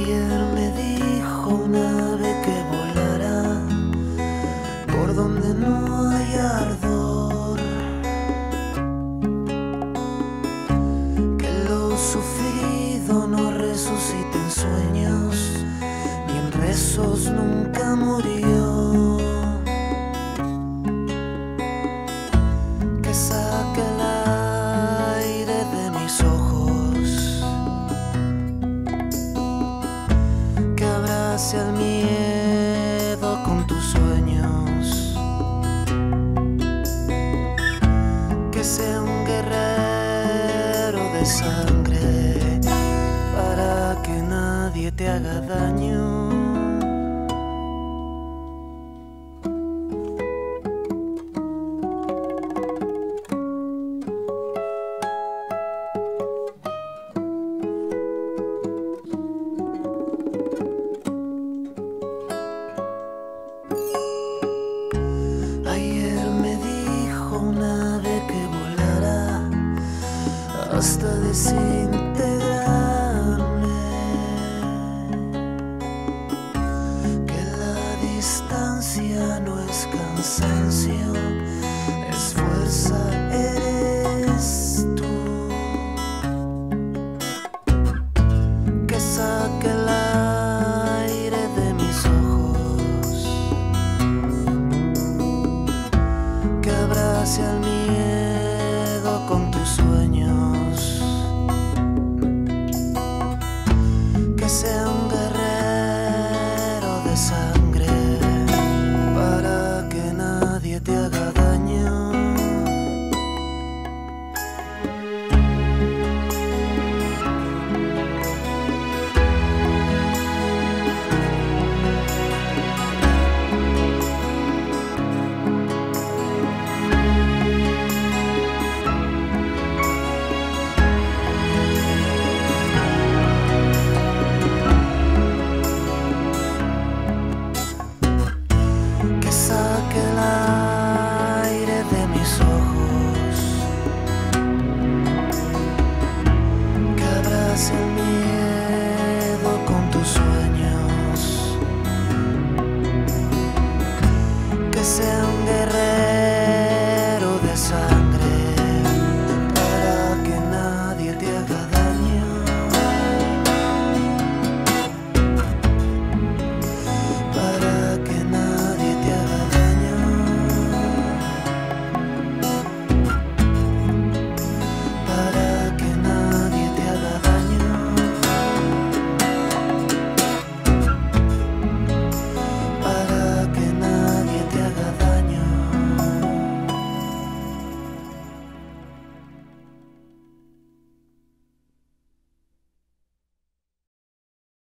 Ayer me dijo una ave que volará por donde no abrace al miedo con tus sueños, que sea un guerrero de sangre para que nadie te haga daño. hasta desintegrarme. Que la distancia no es cansancio, es fuerza, eres tú. Que saque el aire de mis ojos, que abrace al